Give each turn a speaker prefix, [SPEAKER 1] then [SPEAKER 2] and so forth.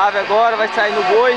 [SPEAKER 1] Agora, vai sair no boi.